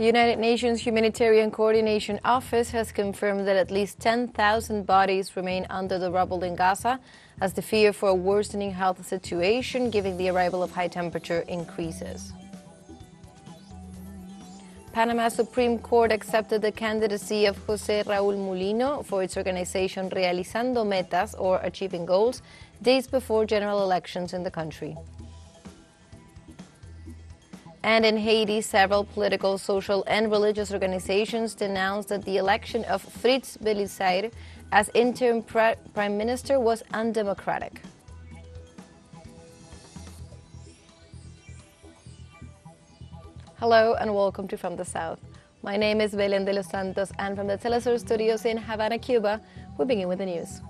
The United Nations Humanitarian Coordination Office has confirmed that at least 10,000 bodies remain under the rubble in Gaza as the fear for a worsening health situation given the arrival of high temperature increases. Panama Supreme Court accepted the candidacy of Jose Raul Mulino for its organization Realizando Metas or Achieving Goals days before general elections in the country. And in Haiti, several political, social, and religious organizations denounced that the election of Fritz Belisaire as interim prime minister was undemocratic. Hello and welcome to From the South. My name is Belen de los Santos, and from the Telesur studios in Havana, Cuba, we begin with the news.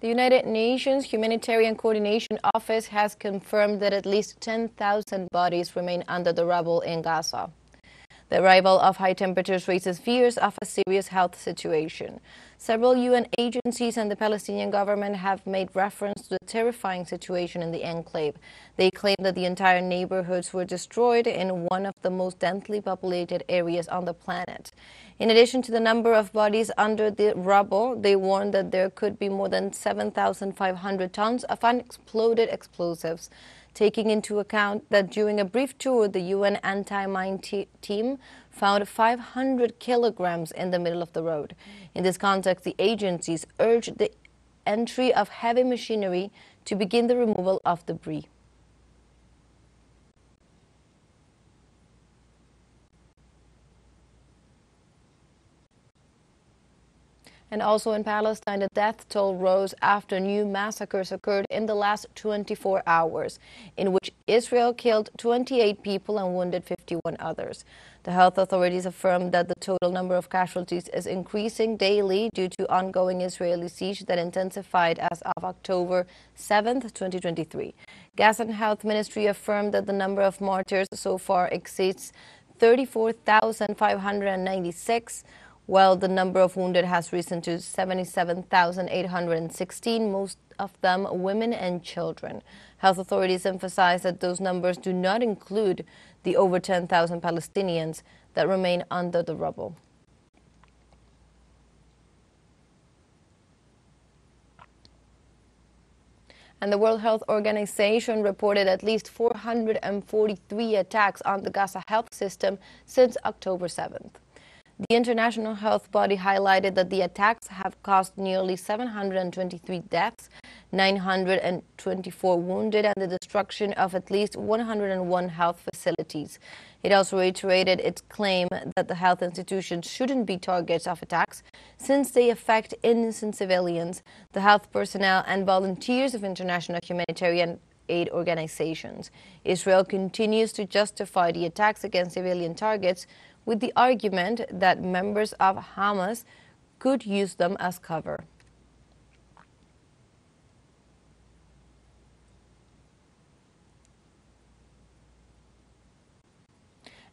The United Nations Humanitarian Coordination Office has confirmed that at least 10,000 bodies remain under the rubble in Gaza. The arrival of high temperatures raises fears of a serious health situation. Several UN agencies and the Palestinian government have made reference to the terrifying situation in the enclave. They claim that the entire neighborhoods were destroyed in one of the most densely populated areas on the planet. In addition to the number of bodies under the rubble, they warned that there could be more than 7,500 tons of unexploded explosives taking into account that during a brief tour, the UN anti-mine team found 500 kilograms in the middle of the road. In this context, the agencies urged the entry of heavy machinery to begin the removal of debris. And also in Palestine, the death toll rose after new massacres occurred in the last 24 hours, in which Israel killed 28 people and wounded 51 others. The health authorities affirmed that the total number of casualties is increasing daily due to ongoing Israeli siege that intensified as of October 7, 2023. Gazan Health Ministry affirmed that the number of martyrs so far exceeds 34,596 while the number of wounded has risen to 77,816, most of them women and children. Health authorities emphasize that those numbers do not include the over 10,000 Palestinians that remain under the rubble. And the World Health Organization reported at least 443 attacks on the Gaza health system since October 7th. The international health body highlighted that the attacks have caused nearly 723 deaths, 924 wounded, and the destruction of at least 101 health facilities. It also reiterated its claim that the health institutions shouldn't be targets of attacks since they affect innocent civilians, the health personnel, and volunteers of international humanitarian aid organizations. Israel continues to justify the attacks against civilian targets with the argument that members of Hamas could use them as cover.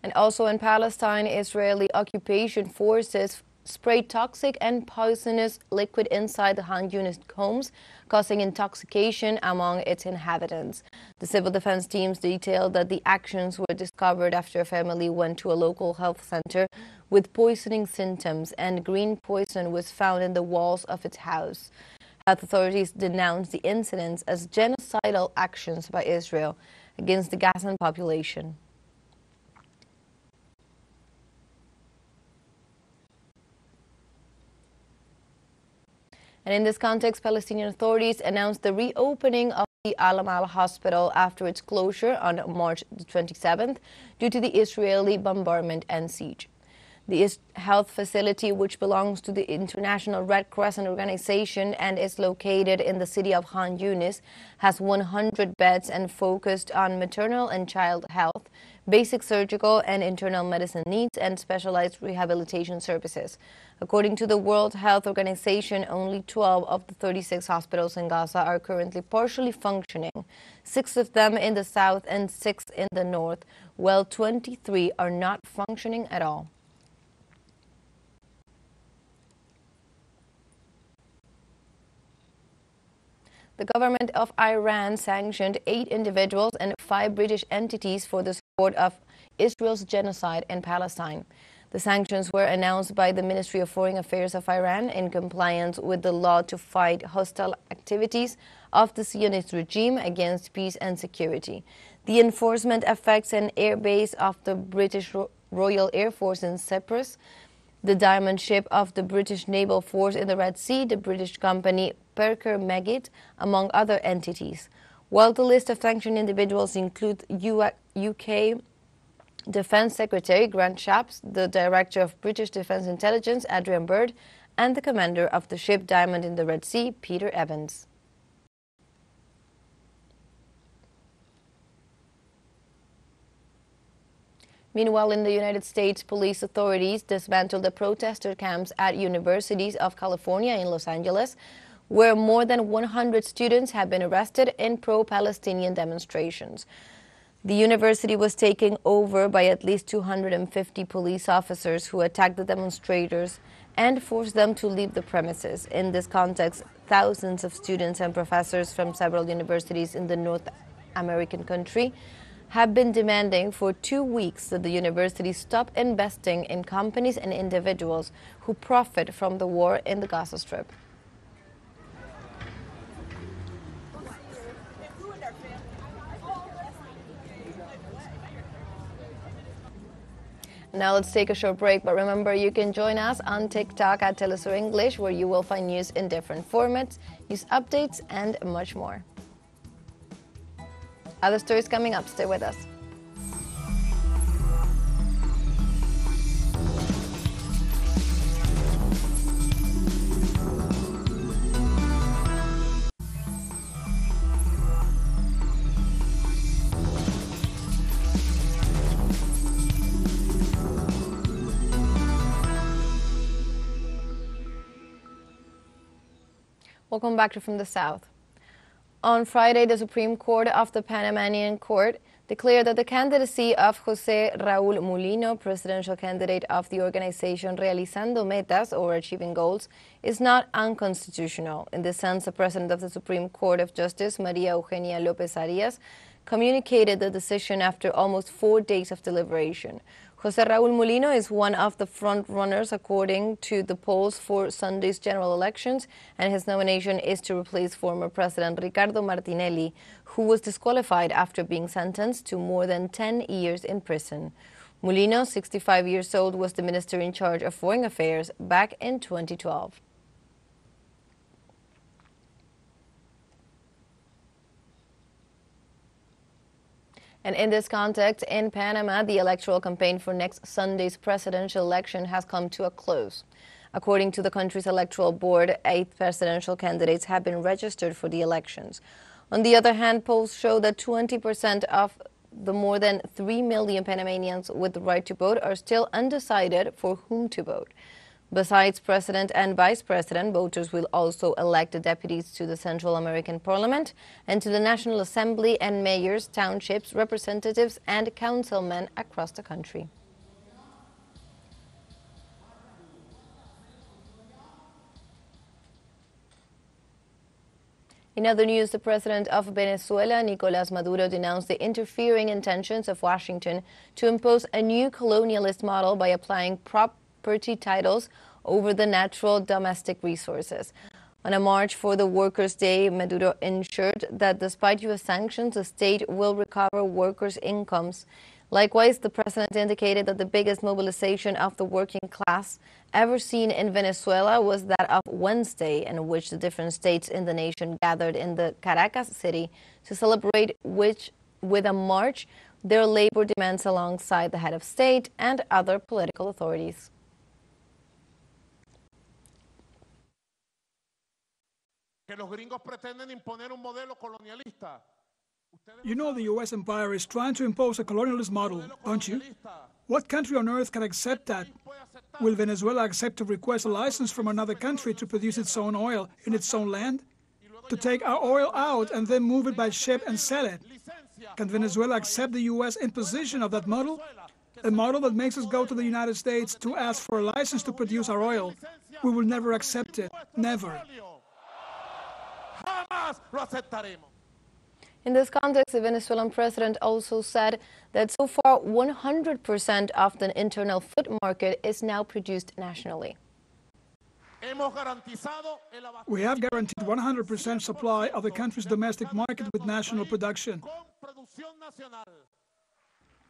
And also in Palestine, Israeli occupation forces sprayed toxic and poisonous liquid inside the Khan Yunis homes, causing intoxication among its inhabitants. The civil defense teams detailed that the actions were discovered after a family went to a local health center with poisoning symptoms and green poison was found in the walls of its house. Health authorities denounced the incidents as genocidal actions by Israel against the Gazan population. And in this context, Palestinian authorities announced the reopening of the Al Amal hospital after its closure on March 27th due to the Israeli bombardment and siege. The health facility, which belongs to the International Red Crescent Organization and is located in the city of Khan Yunis, has 100 beds and focused on maternal and child health, basic surgical and internal medicine needs, and specialized rehabilitation services. According to the World Health Organization, only 12 of the 36 hospitals in Gaza are currently partially functioning, six of them in the south and six in the north, while 23 are not functioning at all. The government of Iran sanctioned eight individuals and five British entities for the support of Israel's genocide in Palestine. The sanctions were announced by the Ministry of Foreign Affairs of Iran in compliance with the law to fight hostile activities of the Zionist regime against peace and security. The enforcement affects an airbase of the British Royal Air Force in Cyprus, the diamond ship of the British Naval Force in the Red Sea, the British company Parker Meggitt, among other entities. While the list of sanctioned individuals include UK Defence Secretary Grant Shapps, the Director of British Defence Intelligence Adrian Bird, and the commander of the ship Diamond in the Red Sea, Peter Evans. Meanwhile, in the United States, police authorities dismantled the protester camps at universities of California in Los Angeles, where more than 100 students have been arrested in pro-Palestinian demonstrations. The university was taken over by at least 250 police officers who attacked the demonstrators and forced them to leave the premises. In this context, thousands of students and professors from several universities in the North American country have been demanding for two weeks that the university stop investing in companies and individuals who profit from the war in the Gaza Strip. Now let's take a short break, but remember you can join us on TikTok at Telesur English, where you will find news in different formats, news updates, and much more. Other stories coming up. Stay with us. Welcome back to From the South. On Friday, the Supreme Court of the Panamanian Court declared that the candidacy of Jose Raul Mulino, presidential candidate of the organization Realizando Metas, or Achieving Goals, is not unconstitutional. In this sense, the president of the Supreme Court of Justice, Maria Eugenia Lopez Arias, communicated the decision after almost four days of deliberation. Jose Raul Mulino is one of the front runners according to the polls for Sunday's general elections, and his nomination is to replace former President Ricardo Martinelli, who was disqualified after being sentenced to more than 10 years in prison. Mulino, 65 years old, was the minister in charge of foreign affairs back in 2012. And in this context, in Panama, the electoral campaign for next Sunday's presidential election has come to a close. According to the country's electoral board, eight presidential candidates have been registered for the elections. On the other hand, polls show that 20% of the more than 3 million Panamanians with the right to vote are still undecided for whom to vote. Besides president and vice president, voters will also elect the deputies to the Central American Parliament and to the National Assembly and mayors, townships, representatives, and councilmen across the country. In other news, the president of Venezuela, Nicolas Maduro, denounced the interfering intentions of Washington to impose a new colonialist model by applying prop property titles over the natural domestic resources. On a march for the Workers' Day, Maduro ensured that despite U.S. sanctions, the state will recover workers' incomes. Likewise, the president indicated that the biggest mobilization of the working class ever seen in Venezuela was that of Wednesday, in which the different states in the nation gathered in the Caracas city to celebrate which, with a march, their labor demands alongside the head of state and other political authorities. Que los gringos pretenden imponer un modelo colonialista, You know the U.S. empire is trying to impose a colonialist model, don't you? What country on earth can accept that? Will Venezuela accept to request a license from another country to produce its own oil in its own land? To take our oil out and then move it by ship and sell it? Can Venezuela accept the U.S. imposition of that model? A model that makes us go to the United States to ask for a license to produce our oil. We will never accept it. Never. In this context, the Venezuelan president also said that so far 100% of the internal food market is now produced nationally. We have guaranteed 100% supply of the country's domestic market with national production.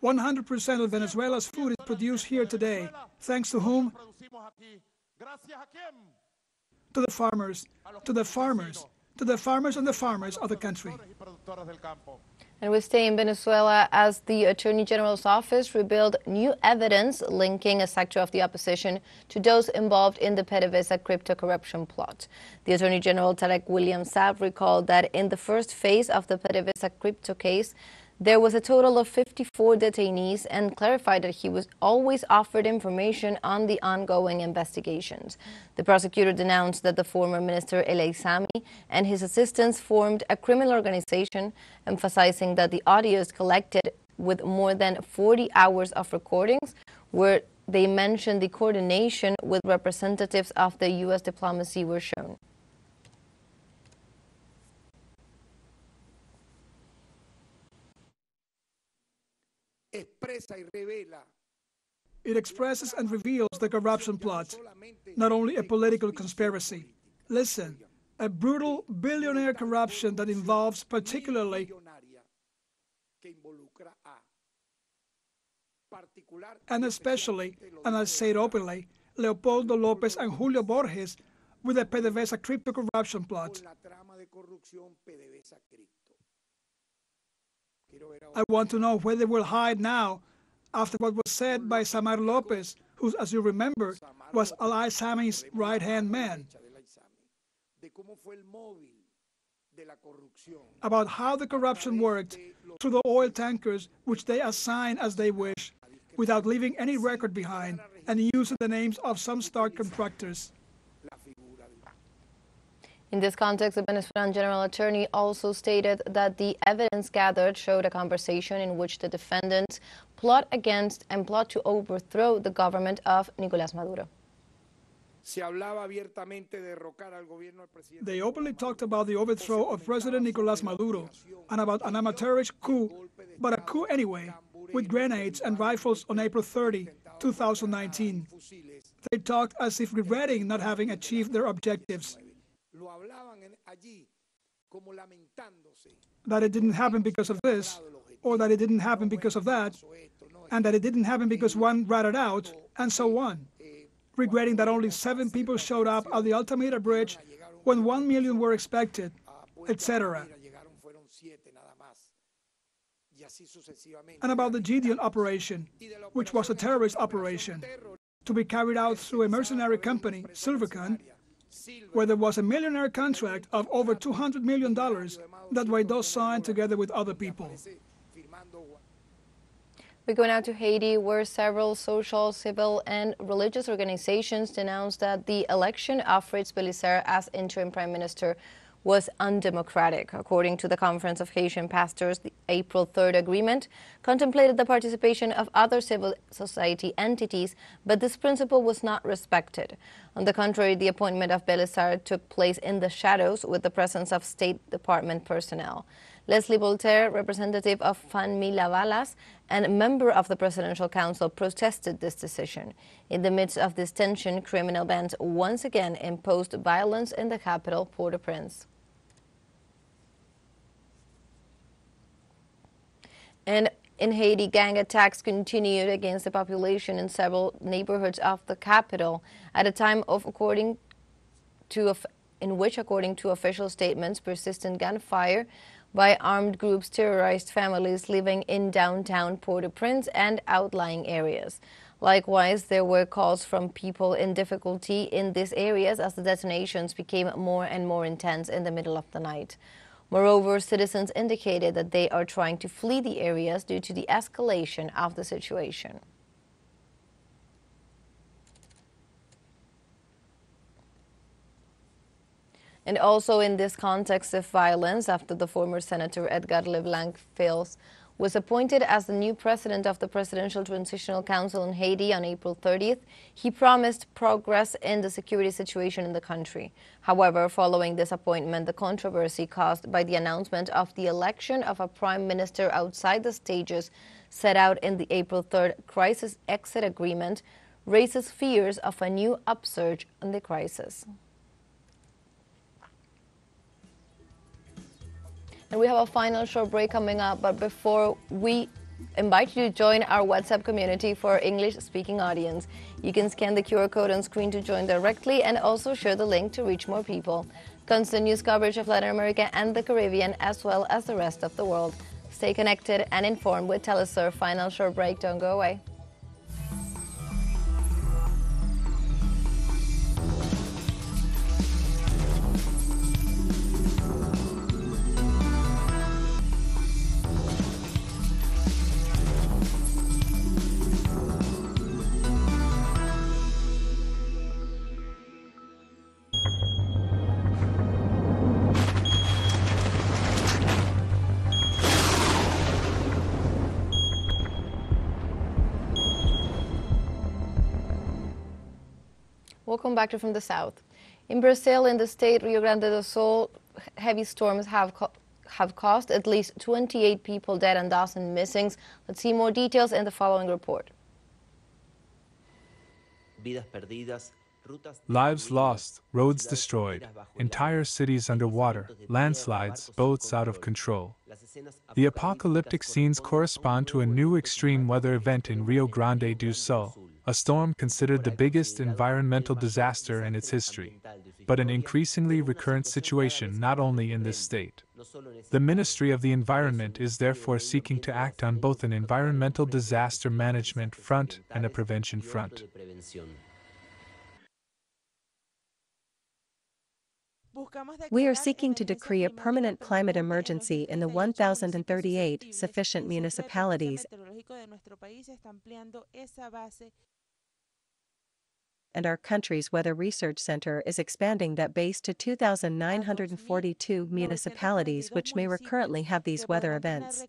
100% of Venezuela's food is produced here today. Thanks to whom? To the farmers, to the farmers, to the farmers and the farmers of the country. And we stay in Venezuela as the Attorney General's office revealed new evidence linking a sector of the opposition to those involved in the PDVSA crypto corruption plot. The Attorney General Tarek William Saab recalled that in the first phase of the PDVSA crypto case, there was a total of 54 detainees and clarified that he was always offered information on the ongoing investigations. The prosecutor denounced that the former minister El Aissami and his assistants formed a criminal organization, emphasizing that the audios collected with more than 40 hours of recordings where they mentioned the coordination with representatives of the U.S. diplomacy were shown. It expresses and reveals the corruption plot, not only a political conspiracy. Listen, a brutal billionaire corruption that involves particularly and especially, and I say it openly, Leopoldo Lopez and Julio Borges with the PDVSA crypto corruption plot. I want to know where they will hide now after what was said by Samark Lopez, who, as you remember, was El Aissami's right hand man, about how the corruption worked through the oil tankers which they assign as they wish, without leaving any record behind, and using the names of some star contractors. In this context, the Venezuelan general attorney also stated that the evidence gathered showed a conversation in which the defendants plot against and plot to overthrow the government of Nicolás Maduro. They openly talked about the overthrow of President Nicolás Maduro and about an amateurish coup, but a coup anyway, with grenades and rifles on April 30, 2019. They talked as if regretting not having achieved their objectives. That it didn't happen because of this, or that it didn't happen because of that, and that it didn't happen because one ratted out, and so on. Regretting that only seven people showed up at the Altamira Bridge when one million were expected, etc. And about the Gideon operation, which was a terrorist operation, to be carried out through a mercenary company, Silvercorp, where there was a millionaire contract of over $200 million that Guaido signed together with other people. We go now to Haiti, where several social, civil, and religious organizations denounced that the election of Fritz Belisaire as interim prime minister was undemocratic. According to the Conference of Haitian Pastors, the April 3rd agreement contemplated the participation of other civil society entities, but this principle was not respected. On the contrary, the appointment of Belisaire took place in the shadows with the presence of State Department personnel. Leslie Voltaire, representative of FANMI Lavalas and a member of the Presidential Council, protested this decision. In the midst of this tension, criminal bands once again imposed violence in the capital, Port-au-Prince. And in Haiti, gang attacks continued against the population in several neighborhoods of the capital at a time of according to in which, according to official statements, persistent gunfire by armed groups terrorized families living in downtown Port-au-Prince and outlying areas. Likewise, there were calls from people in difficulty in these areas as the detonations became more and more intense in the middle of the night. Moreover, citizens indicated that they are trying to flee the areas due to the escalation of the situation. And also in this context of violence, after the former Senator Edgar Leblanc Fils was appointed as the new president of the Presidential Transitional Council in Haiti on April 30th, he promised progress in the security situation in the country. However, following this appointment, the controversy caused by the announcement of the election of a prime minister outside the stages set out in the April 3rd crisis exit agreement raises fears of a new upsurge in the crisis. And we have a final short break coming up, but before we invite you to join our WhatsApp community for our English speaking audience. You can scan the QR code on screen to join directly and also share the link to reach more people. Constant news coverage of Latin America and the Caribbean, as well as the rest of the world. Stay connected and informed with Telesur. Final short break. Don't go away. Welcome back to From the South. In Brazil, in the state Rio Grande do Sul, heavy storms have co have caused at least 28 people dead and dozens missing. Let's see more details in the following report. Lives lost, roads destroyed, entire cities underwater, landslides, boats out of control. The apocalyptic scenes correspond to a new extreme weather event in Rio Grande do Sul, a storm considered the biggest environmental disaster in its history, but an increasingly recurrent situation not only in this state. The Ministry of the Environment is therefore seeking to act on both an environmental disaster management front and a prevention front. We are seeking to decree a permanent climate emergency in the 1,038 sufficient municipalities and our country's Weather Research Center is expanding that base to 2,942 municipalities which may recurrently have these weather events.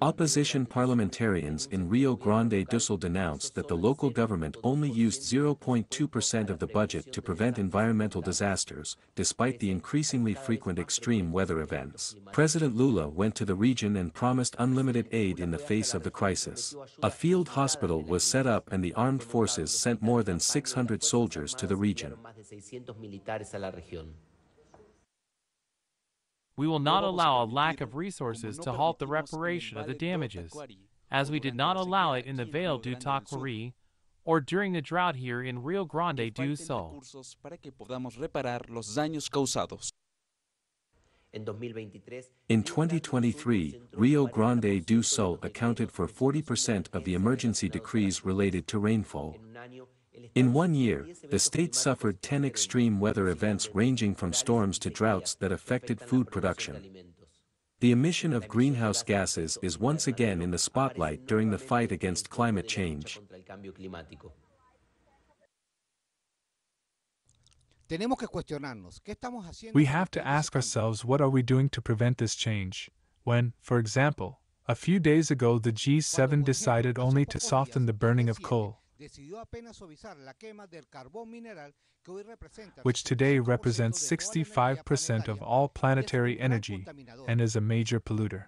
Opposition parliamentarians in Rio Grande do Sul denounced that the local government only used 0.2% of the budget to prevent environmental disasters, despite the increasingly frequent extreme weather events. President Lula went to the region and promised unlimited aid in the face of the crisis. A field hospital was set up and the armed forces sent more than 600 soldiers to the region. We will not allow a lack of resources to halt the reparation of the damages, as we did not allow it in the Vale do Taquari or during the drought here in Rio Grande do Sul. In 2023, Rio Grande do Sul accounted for 40% of the emergency decrees related to rainfall. In one year, the state suffered 10 extreme weather events ranging from storms to droughts that affected food production. The emission of greenhouse gases is once again in the spotlight during the fight against climate change. We have to ask ourselves what are we doing to prevent this change, when, for example, a few days ago the G7 decided only to soften the burning of coal which today represents 65% of all planetary energy and is a major polluter.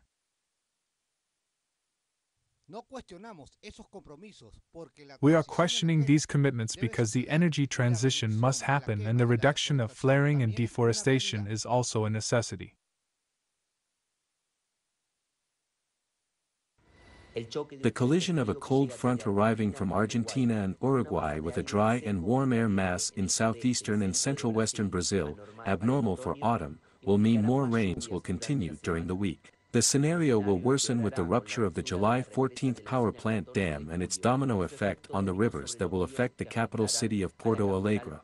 We are questioning these commitments because the energy transition must happen and the reduction of flaring and deforestation is also a necessity. The collision of a cold front arriving from Argentina and Uruguay with a dry and warm air mass in southeastern and central western Brazil, abnormal for autumn, will mean more rains will continue during the week. The scenario will worsen with the rupture of the July 14th power plant dam and its domino effect on the rivers that will affect the capital city of Porto Alegre.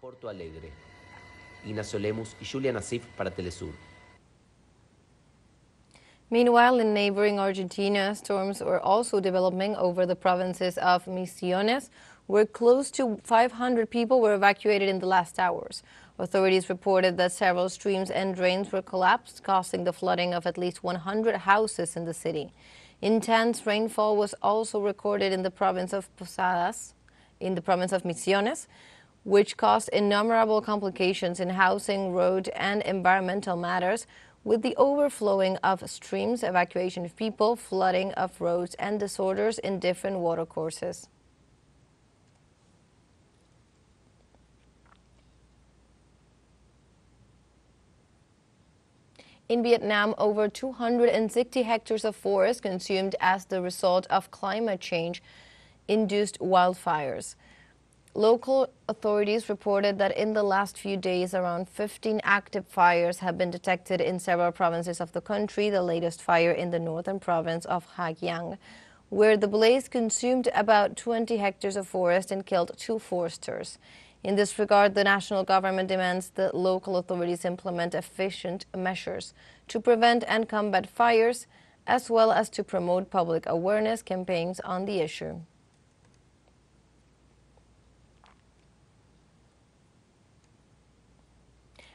Meanwhile, in neighboring Argentina, storms were also developing over the provinces of Misiones, where close to 500 people were evacuated in the last hours. Authorities reported that several streams and drains were collapsed, causing the flooding of at least 100 houses in the city. Intense rainfall was also recorded in the province of Posadas, in the province of Misiones, which caused innumerable complications in housing, road, and environmental matters, with the overflowing of streams, evacuation of people, flooding of roads, and disorders in different watercourses. In Vietnam, over 260 hectares of forest consumed as the result of climate change induced wildfires. Local authorities reported that in the last few days, around 15 active fires have been detected in several provinces of the country, the latest fire in the northern province of Ha Giang, where the blaze consumed about 20 hectares of forest and killed two foresters. In this regard, the national government demands that local authorities implement efficient measures to prevent and combat fires, as well as to promote public awareness campaigns on the issue.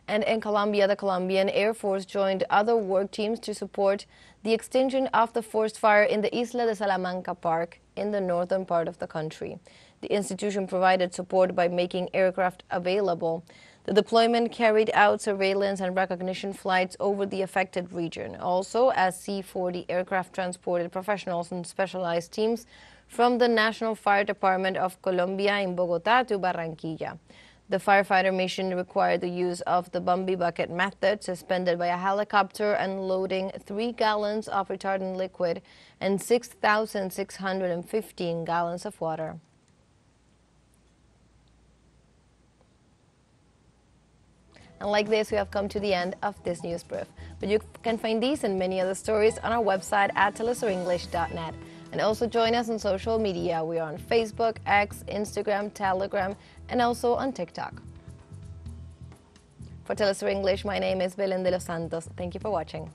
And in Colombia, the Colombian Air Force joined other work teams to support the extinction of the forest fire in the Isla de Salamanca Park in the northern part of the country. The institution provided support by making aircraft available. The deployment carried out surveillance and recognition flights over the affected region. Also, as C-40 aircraft transported professionals and specialized teams from the National Fire Department of Colombia in Bogotá to Barranquilla. The firefighter mission required the use of the Bambi bucket method, suspended by a helicopter and loading three gallons of retardant liquid and 6,615 gallons of water. And like this, we have come to the end of this news brief. But you can find these and many other stories on our website at telesurenglish.net. And also join us on social media. We are on Facebook, X, Instagram, Telegram, and also on TikTok. For Telesur English, my name is Belen de los Santos. Thank you for watching.